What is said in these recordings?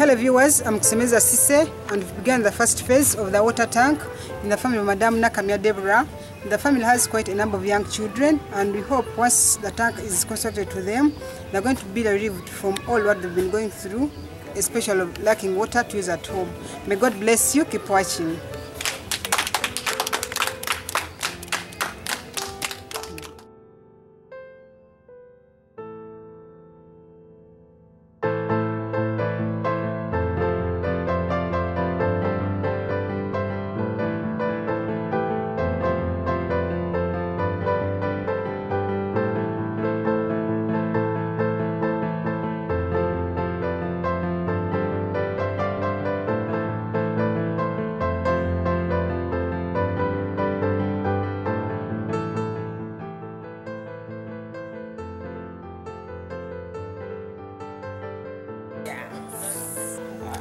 Hello viewers, I'm Kusemeza Sise and we've begun the first phase of the water tank in the family of Madame Nakamia Deborah. The family has quite a number of young children and we hope once the tank is constructed to them, they're going to be relieved from all what they've been going through, especially lacking water to use at home. May God bless you, keep watching.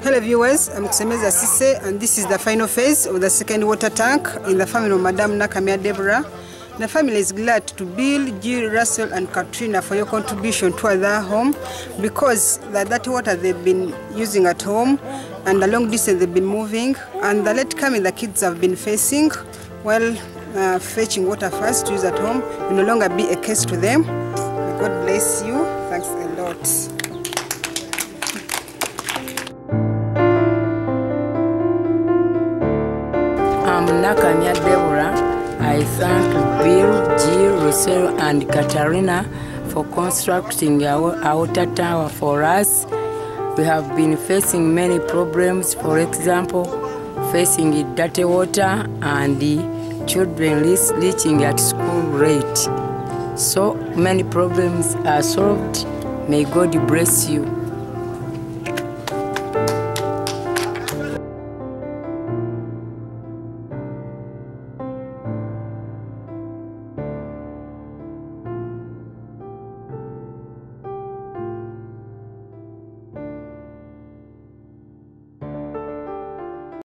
Hello viewers, I'm Kusemeza Sise and this is the final phase of the second water tank in the family of Madame Nakamia Deborah. The family is glad to Bill, Jill, Russell and Katrina for your contribution toward their home because the water they've been using at home and the long distance they've been moving and the late coming the kids have been facing while uh, fetching water first to use at home will no longer be a case to them. May God bless you. Thanks a lot. I'm Nakamia Deborah. I thank Bill, Jill, Rosario, and Katarina for constructing our, water tower for us. We have been facing many problems, for example, facing dirty water and the children reaching at school late. So many problems are solved. May God bless you.